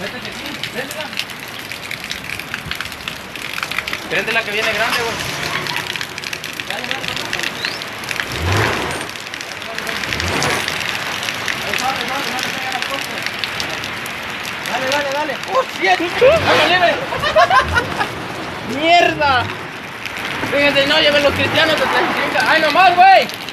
Métete aquí, préndela. Prende la que viene grande, güey. Dale, dale, dale. Ahí va, ahí va, no le pega. Dale, dale, dale. ¡Oh, shit! ¡Dale, ¡Mierda! Fíjense, no lleven los cristianos de 35. ¡Ay, nomás, güey!